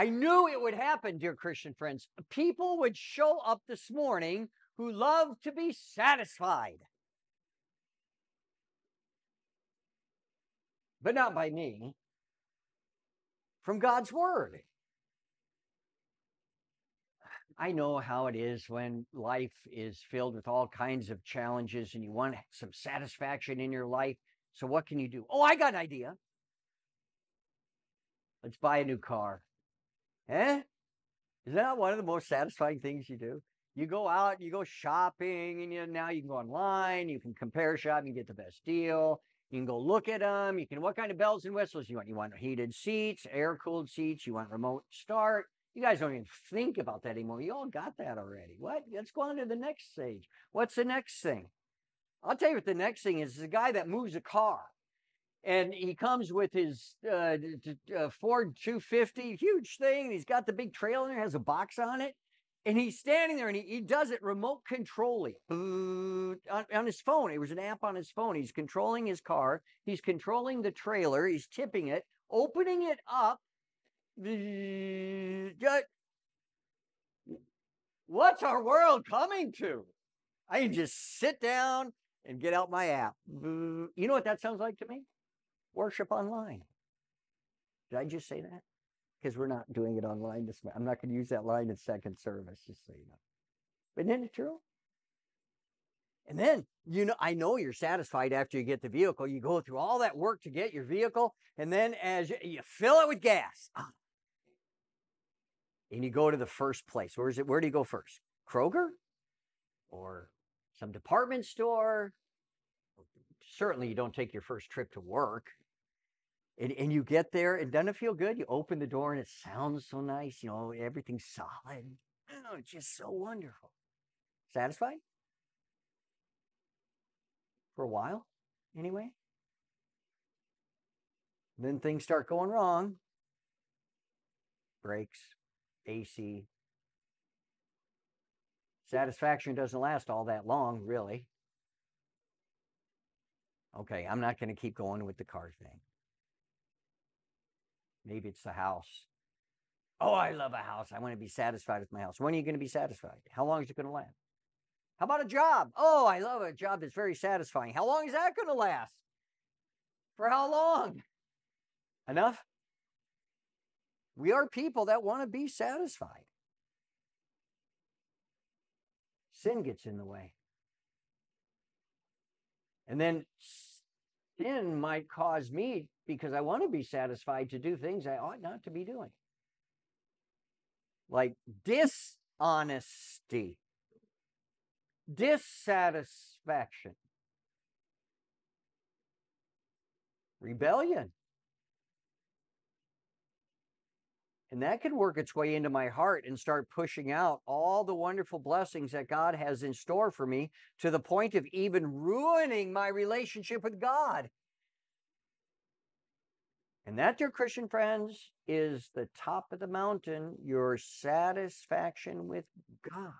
I knew it would happen, dear Christian friends. People would show up this morning who love to be satisfied. But not by me, from God's word. I know how it is when life is filled with all kinds of challenges and you want some satisfaction in your life. So, what can you do? Oh, I got an idea. Let's buy a new car. Eh? Is that one of the most satisfying things you do? You go out, you go shopping, and you now you can go online, you can compare shop, you get the best deal. You can go look at them. You can what kind of bells and whistles you want? You want heated seats, air cooled seats, you want remote start. You guys don't even think about that anymore. You all got that already. What? Let's go on to the next stage. What's the next thing? I'll tell you what the next thing is. The guy that moves a car and he comes with his uh, uh, Ford 250, huge thing. He's got the big trailer, has a box on it, and he's standing there and he, he does it remote controlling on, on his phone. It was an app on his phone. He's controlling his car. He's controlling the trailer. He's tipping it, opening it up. What's our world coming to? I can just sit down and get out my app. You know what that sounds like to me? Worship online. Did I just say that? Because we're not doing it online this I'm not going to use that line in second service, just so you know. But isn't it true? And then, you know, I know you're satisfied after you get the vehicle. You go through all that work to get your vehicle, and then as you, you fill it with gas, ah, and you go to the first place. Where is it? Where do you go first? Kroger or some department store? Certainly, you don't take your first trip to work. And, and you get there, and doesn't it feel good? You open the door and it sounds so nice. You know, everything's solid. Oh, it's just so wonderful. Satisfied? For a while, anyway. Then things start going wrong. Brakes, AC. Satisfaction doesn't last all that long, really. Okay, I'm not going to keep going with the car thing. Maybe it's the house. Oh, I love a house. I want to be satisfied with my house. When are you going to be satisfied? How long is it going to last? How about a job? Oh, I love a job that's very satisfying. How long is that going to last? For how long? Enough? We are people that want to be satisfied. Sin gets in the way. And then sin might cause me, because I want to be satisfied, to do things I ought not to be doing. Like dishonesty, dissatisfaction, rebellion. And that can work its way into my heart and start pushing out all the wonderful blessings that God has in store for me to the point of even ruining my relationship with God. And that, dear Christian friends, is the top of the mountain, your satisfaction with God.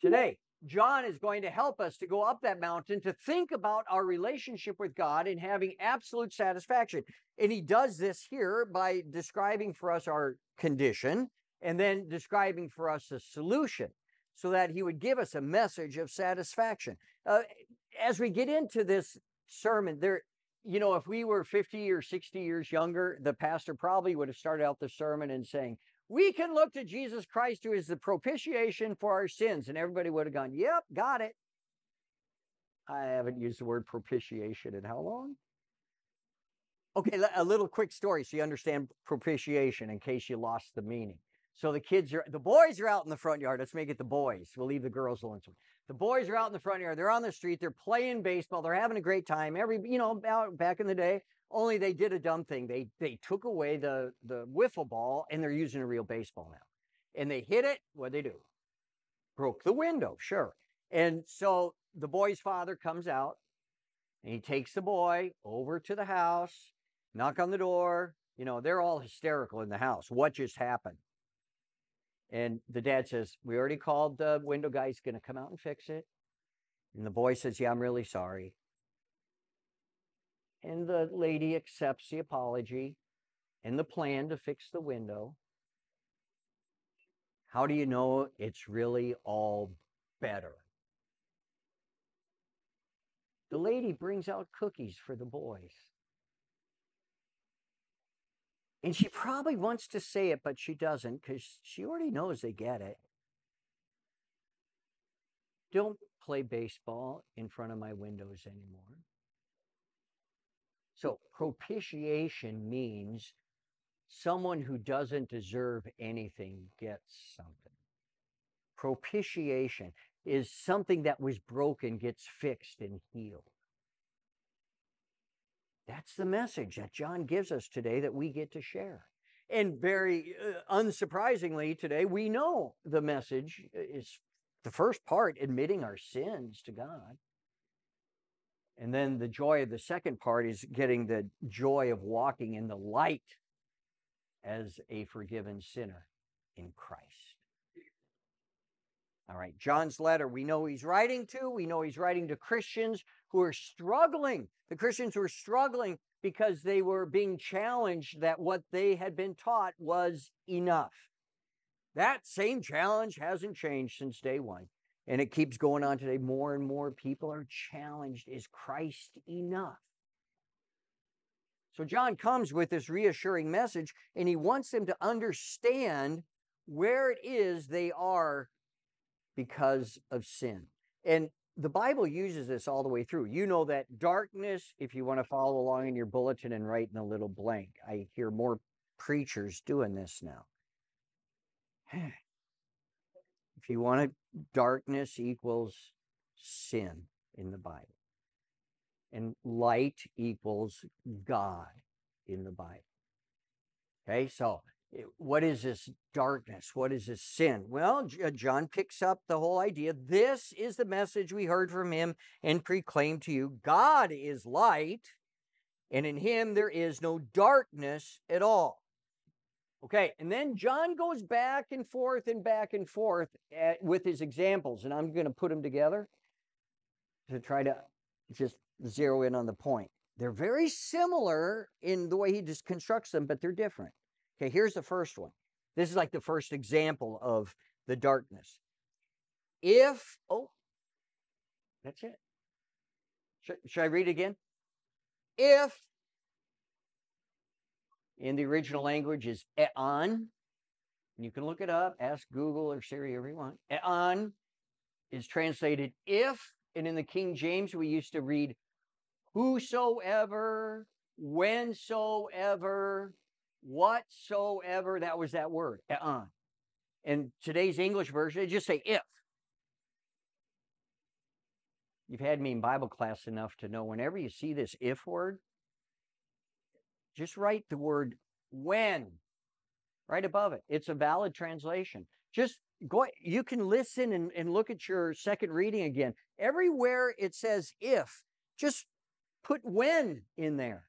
Today, John is going to help us to go up that mountain to think about our relationship with God and having absolute satisfaction. And he does this here by describing for us our condition and then describing for us a solution so that he would give us a message of satisfaction. Uh, as we get into this sermon, there, you know, if we were 50 or 60 years younger, the pastor probably would have started out the sermon and saying, we can look to Jesus Christ who is the propitiation for our sins. And everybody would have gone, yep, got it. I haven't used the word propitiation in how long? Okay, a little quick story so you understand propitiation in case you lost the meaning. So the kids are, the boys are out in the front yard. Let's make it the boys. We'll leave the girls alone. The boys are out in the front yard. They're on the street. They're playing baseball. They're having a great time. Every, you know, back in the day, only they did a dumb thing. They they took away the the wiffle ball and they're using a real baseball now. And they hit it. What they do? Broke the window. Sure. And so the boy's father comes out and he takes the boy over to the house, knock on the door. You know, they're all hysterical in the house. What just happened? And the dad says, We already called the window guy. He's going to come out and fix it. And the boy says, Yeah, I'm really sorry. And the lady accepts the apology. and the plan to fix the window, how do you know it's really all better? The lady brings out cookies for the boys. And she probably wants to say it, but she doesn't because she already knows they get it. Don't play baseball in front of my windows anymore. So, propitiation means someone who doesn't deserve anything gets something. Propitiation is something that was broken gets fixed and healed. That's the message that John gives us today that we get to share. And very uh, unsurprisingly, today we know the message is the first part admitting our sins to God. And then the joy of the second part is getting the joy of walking in the light as a forgiven sinner in Christ. All right, John's letter, we know he's writing to, we know he's writing to Christians who are struggling. The Christians who are struggling because they were being challenged that what they had been taught was enough. That same challenge hasn't changed since day one. And it keeps going on today. More and more people are challenged is Christ enough? So John comes with this reassuring message, and he wants them to understand where it is they are because of sin. And the Bible uses this all the way through. You know that darkness, if you want to follow along in your bulletin and write in a little blank, I hear more preachers doing this now. if you want to, darkness equals sin in the Bible, and light equals God in the Bible. Okay, so Eh, what is this darkness? What is this sin? Well, uh, John picks up the whole idea. This is the message we heard from him and proclaimed to you God is light, and in him there is no darkness at all. Okay, and then John goes back and forth and back and forth at, eh, with his examples, and I'm going to put them together to try to just zero in on the point. They're very similar in the way he just constructs them, but they're different. Okay, here's the first one. This is like the first example of the darkness. If, oh, that's it. Should, should I read again? If, in the original language is eon, you can look it up, ask Google or Siri if you want. Eon is translated if, and in the King James we used to read whosoever, whensoever, whatsoever, that was that word, uh In today's English version, just say if. You've had me in Bible class enough to know whenever you see this if word, just write the word when right above it. It's a valid translation. Just go, you can listen and, and look at your second reading again. Everywhere it says if, just put when in there.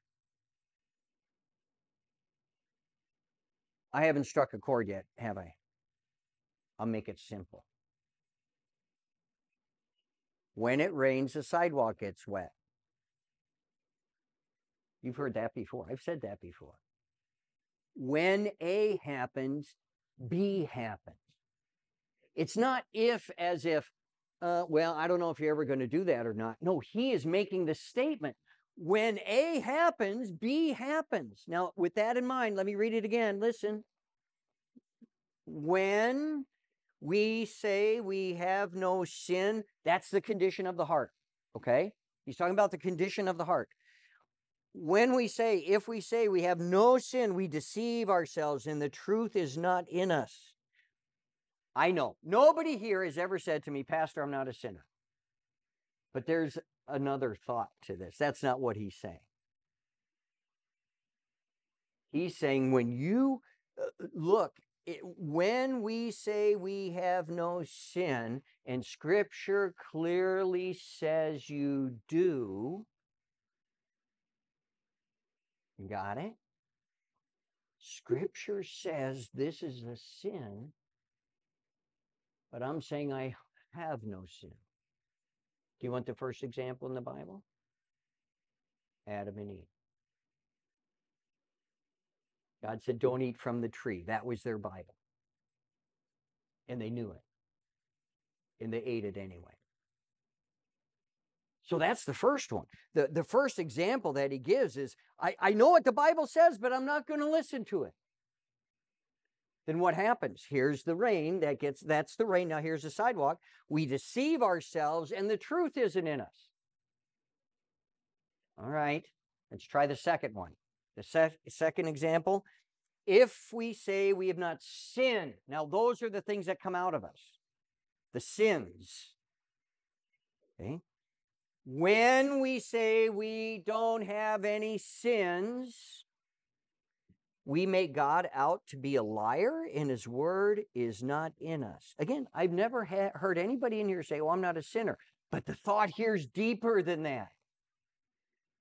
I haven't struck a chord yet, have I? I'll make it simple. When it rains, the sidewalk gets wet. You've heard that before. I've said that before. When A happens, B happens. It's not if as if, uh, well, I don't know if you're ever going to do that or not. No, he is making the statement. When A happens, B happens. Now, with that in mind, let me read it again. Listen. When we say we have no sin, that's the condition of the heart. Okay? He's talking about the condition of the heart. When we say, if we say we have no sin, we deceive ourselves and the truth is not in us. I know nobody here has ever said to me, Pastor, I'm not a sinner. But there's another thought to this. That's not what he's saying. He's saying when you uh, look, it, when we say we have no sin, and scripture clearly says you do, got it? Scripture says this is a sin, but I'm saying I have no sin. Do you want the first example in the Bible? Adam and Eve. God said, Don't eat from the tree. That was their Bible. And they knew it. And they ate it anyway. So that's the first one. The, the first example that he gives is I, I know what the Bible says, but I'm not going to listen to it. Then what happens? Here's the rain that gets, that's the rain. Now here's the sidewalk. We deceive ourselves and the truth isn't in us. All right, let's try the second one. The sec- second example if we say we have not sinned, now those are the things that come out of us, the sins. Okay. When we say we don't have any sins, we make God out to be a liar and his word is not in us. Again, I've never ha- heard anybody in here say, Oh, I'm not a sinner. But the thought here is deeper than that.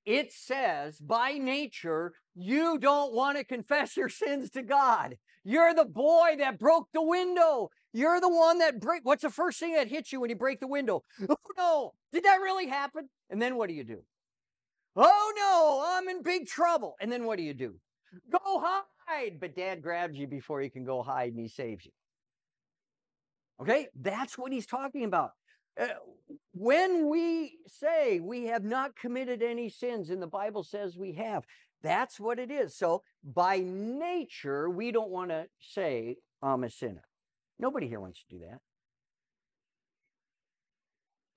It says, by nature, you don't want to confess your sins to God. You're the boy that broke the window. You're the one that break. What's the first thing that hits you when you break the window? Oh no, did that really happen? And then what do you do? Oh no, I'm in big trouble. And then what do you do? Go hide. But dad grabs you before you can go hide and he saves you. Okay, that's what he's talking about. Uh, when we say we have not committed any sins, and the Bible says we have, that's what it is. So by nature, we don't want to say I'm a sinner. Nobody here wants to do that.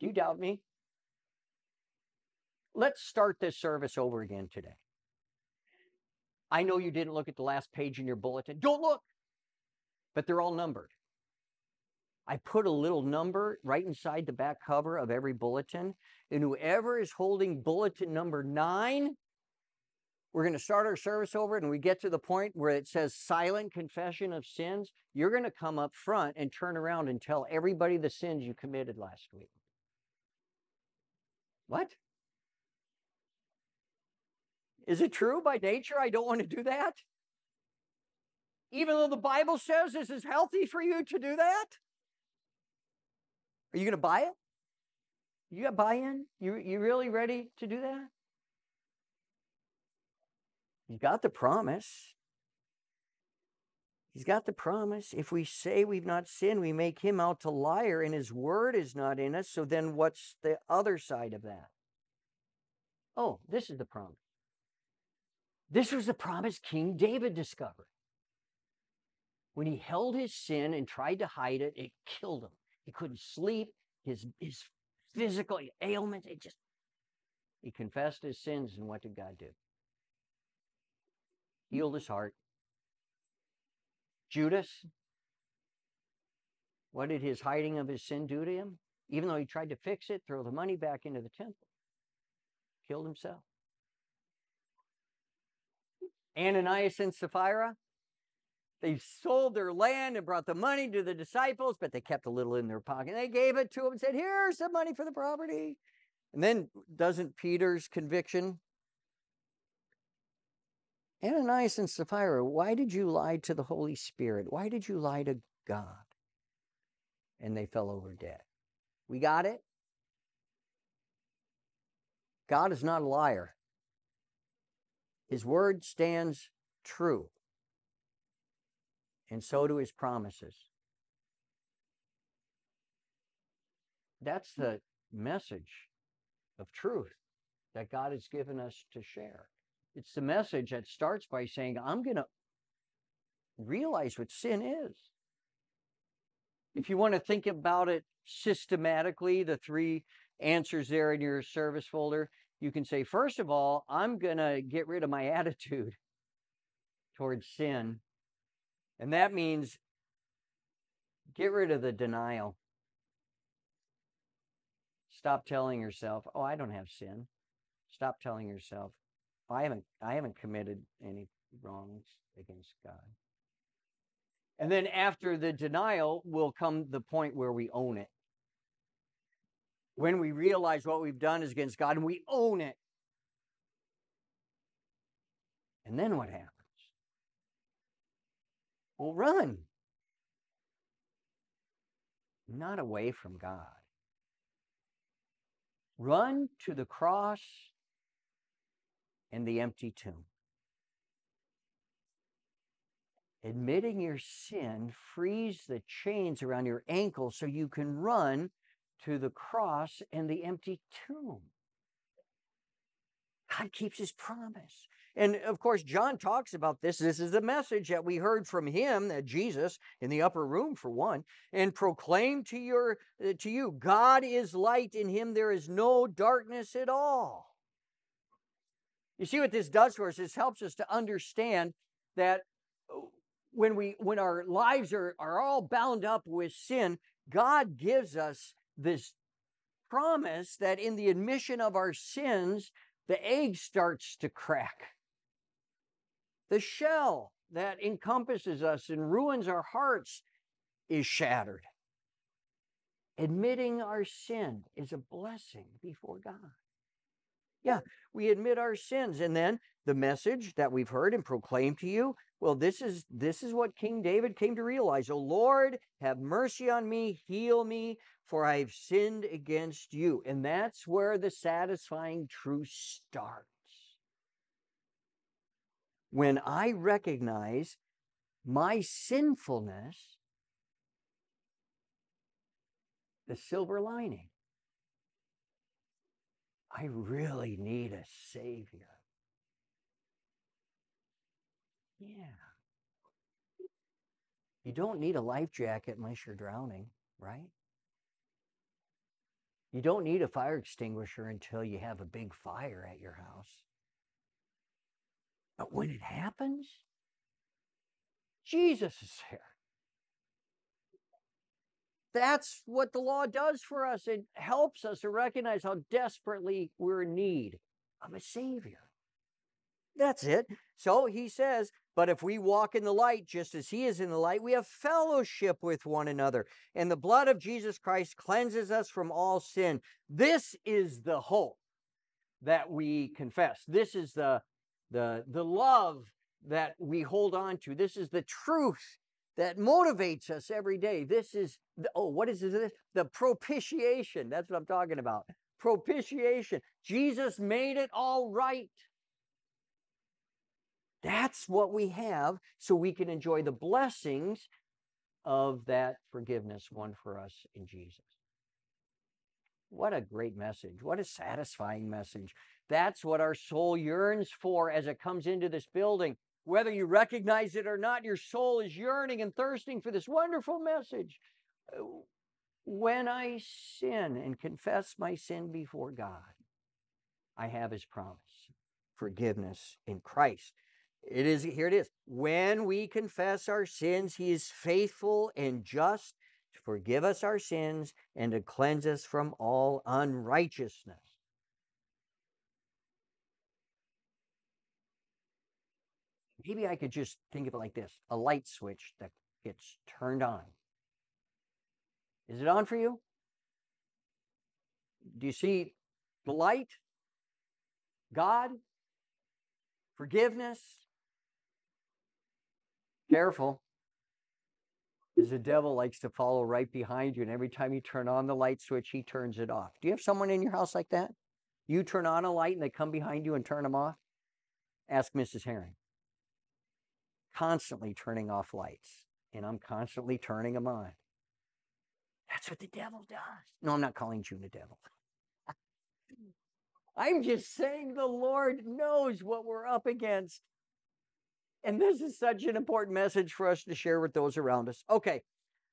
Do you doubt me? Let's start this service over again today. I know you didn't look at the last page in your bulletin. Don't look. But they're all numbered. I put a little number right inside the back cover of every bulletin. And whoever is holding bulletin number nine, we're going to start our service over and we get to the point where it says silent confession of sins. You're going to come up front and turn around and tell everybody the sins you committed last week. What? Is it true by nature I don't want to do that? Even though the Bible says this is healthy for you to do that? Are you going to buy it? You got buy-in? You you really ready to do that? You got the promise. He's got the promise. If we say we've not sinned, we make him out to liar, and his word is not in us. So then what's the other side of that? Oh, this is the promise. This was the promise King David discovered. When he held his sin and tried to hide it, it killed him. He couldn't sleep. His, his physical ailments, it just, he confessed his sins. And what did God do? Healed his heart. Judas, what did his hiding of his sin do to him? Even though he tried to fix it, throw the money back into the temple, killed himself. Ananias and Sapphira, they sold their land and brought the money to the disciples, but they kept a little in their pocket. They gave it to him and said, Here's some money for the property. And then doesn't Peter's conviction? Ananias and Sapphira, why did you lie to the Holy Spirit? Why did you lie to God? And they fell over dead. We got it? God is not a liar. His word stands true and so do his promises. That's the message of truth that God has given us to share. It's the message that starts by saying, I'm going to realize what sin is. If you want to think about it systematically, the three answers there in your service folder, you can say, first of all, I'm going to get rid of my attitude towards sin and that means get rid of the denial. Stop telling yourself, "Oh, I don't have sin." Stop telling yourself, "I haven't I haven't committed any wrongs against God." And then after the denial will come the point where we own it. When we realize what we've done is against God and we own it. And then what happens? Well, run. Not away from God. Run to the cross and the empty tomb. Admitting your sin frees the chains around your ankles so you can run to the cross and the empty tomb. God keeps his promise. And of course, John talks about this. This is the message that we heard from him, that Jesus, in the upper room for one, and proclaim to your to you, God is light, in him there is no darkness at all. You see what this does for us? This helps us to understand that uh, when we when our lives are, are all bound up with sin, God gives us this promise that in the admission of our sins, the egg starts to crack. The shell that encompasses us and ruins our hearts is shattered. Admitting our sin is a blessing before God. Yeah, we admit our sins and then the message that we've heard and proclaimed to you, well this is this is what King David came to realize. Oh Lord, have mercy on me, heal me, for I've sinned against you." And that's where the satisfying truth starts. When I recognize my sinfulness, the silver lining I really need a savior. Yeah. You don't need a life jacket unless you're drowning, right? You don't need a fire extinguisher until you have a big fire at your house. But when it happens, Jesus is there. That's what the law does for us. It helps us to recognize how desperately we're in need of a Savior. That's it. So he says, But if we walk in the light, just as he is in the light, we have fellowship with one another. And the blood of Jesus Christ cleanses us from all sin. This is the hope that we confess. This is the, the, the love that we hold on to. This is the truth that motivates us every day. This is, the, oh, what is this? The propitiation. That's what I'm talking about. Propitiation. Jesus made it all right. That's what we have so we can enjoy the blessings of that forgiveness won for us in Jesus. What a great message. What a satisfying message. That's what our soul yearns for as it comes into this building. Whether you recognize it or not, your soul is yearning and thirsting for this wonderful message. When I sin and confess my sin before God, I have his promise forgiveness in Christ. It is here it is. When we confess our sins, he is faithful and just to forgive us our sins and to cleanse us from all unrighteousness. Maybe I could just think of it like this a light switch that gets turned on. Is it on for you? Do you see the light? God? Forgiveness? Careful. Because the devil likes to follow right behind you, and every time you turn on the light switch, he turns it off. Do you have someone in your house like that? You turn on a light and they come behind you and turn them off? Ask Mrs. Hering constantly turning off lights and I'm constantly turning them on. That's what the devil does. No, I'm not calling June a devil. I'm just saying the Lord knows what we're up against. And this is such an important message for us to share with those around us. Okay,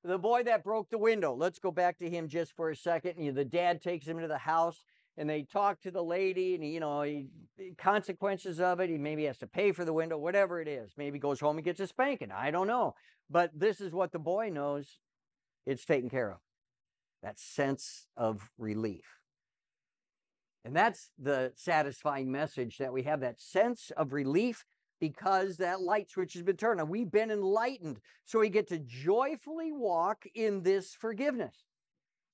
the boy that broke the window, let's go back to him just for a second. The dad takes him into the house and they talk to the lady and he, you know he consequences of it he maybe has to pay for the window whatever it is maybe goes home and gets a spanking i don't know but this is what the boy knows it's taken care of that sense of relief and that's the satisfying message that we have that sense of relief because that light switch has been turned on. We've been enlightened. So we get to joyfully walk in this forgiveness.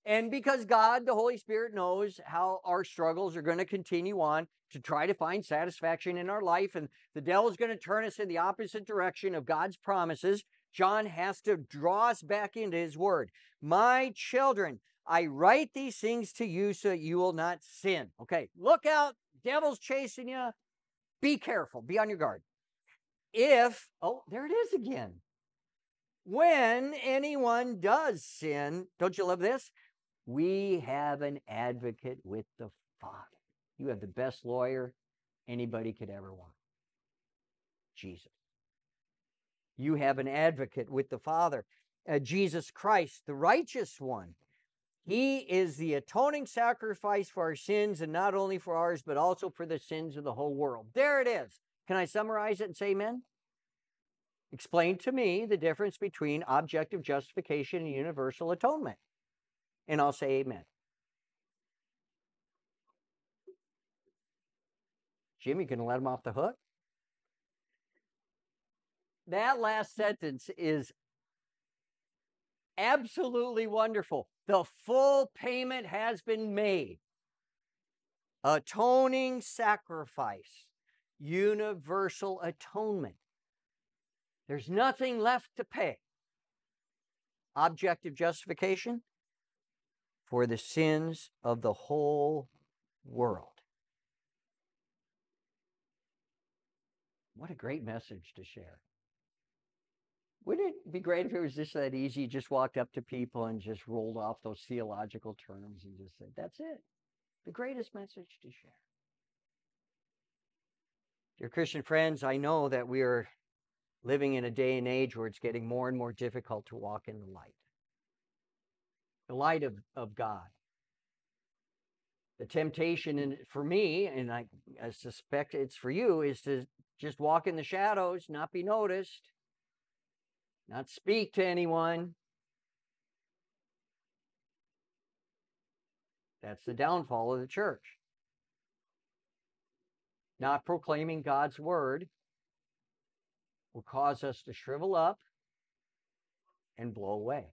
And because God, the Holy Spirit, knows how our struggles are going to continue on to try to find satisfaction in our life, and the devil is going to turn us in the opposite direction of God's promises, John has to draw us back into his word. My children, I write these things to you so that you will not sin. Okay, look out, devil's chasing you. Be careful, be on your guard. If, oh, there it is again. when anyone does sin, don't you love this? We have an advocate with the Father. You have the best lawyer anybody could ever want Jesus. You have an advocate with the Father, uh, Jesus Christ, the righteous one. He is the atoning sacrifice for our sins, and not only for ours, but also for the sins of the whole world. There it is. Can I summarize it and say amen? Explain to me the difference between objective justification and universal atonement. And I'll say amen. Jim, you to let him off the hook? That last sentence is absolutely wonderful. The full payment has been made. Atoning sacrifice, universal atonement. There's nothing left to pay. Objective justification for the sins of the whole world. What a great message to share. Wouldn't it be great if it was just that easy? You just walked up to people and just rolled off those theological terms and just said, that's it. The greatest message to share. Dear Christian friends, I know that we are living in a day and age where it's getting more and more difficult to walk in the light. The light of, of God. The temptation in, for me, and I, I suspect it's for you, is to just walk in the shadows, not be noticed, not speak to anyone. That's the downfall of the church. Not proclaiming God's word will cause us to shrivel up and blow away.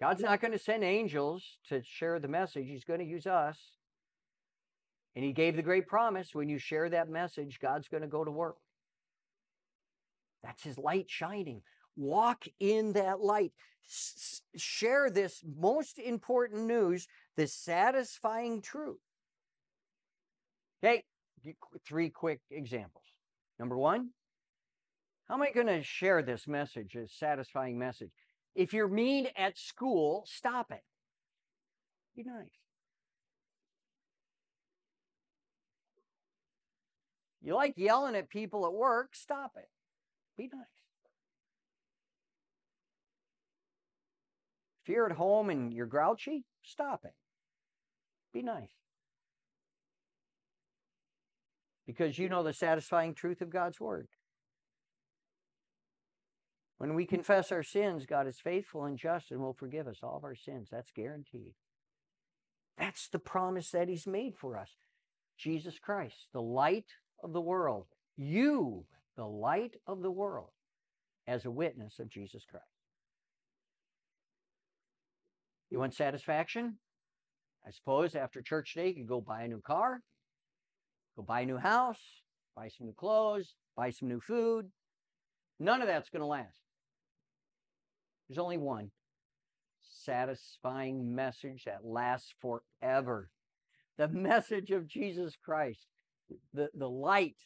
God's not going to send angels to share the message. He's going to use us. And he gave the great promise when you share that message, God's going to go to work. That's his light shining. Walk in that light. S- share this most important news, this satisfying truth. Okay, three quick examples. Number one, how am I going to share this message, a satisfying message? If you're mean at school, stop it. Be nice. You like yelling at people at work, stop it. Be nice. If you're at home and you're grouchy, stop it. Be nice. Because you know the satisfying truth of God's word. When we confess our sins, God is faithful and just and will forgive us all of our sins. That's guaranteed. That's the promise that He's made for us. Jesus Christ, the light of the world. You the light of the world as a witness of Jesus Christ. You want satisfaction? I suppose after church day, you can go buy a new car, go buy a new house, buy some new clothes, buy some new food. None of that's going to last. There's only one satisfying message that lasts forever the message of Jesus Christ, the, the light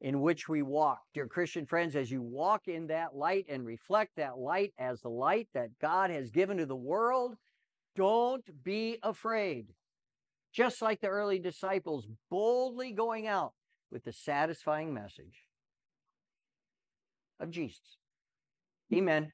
in which we walk. Dear Christian friends, as you walk in that light and reflect that light as the light that God has given to the world, don't be afraid. Just like the early disciples, boldly going out with the satisfying message of Jesus. Amen.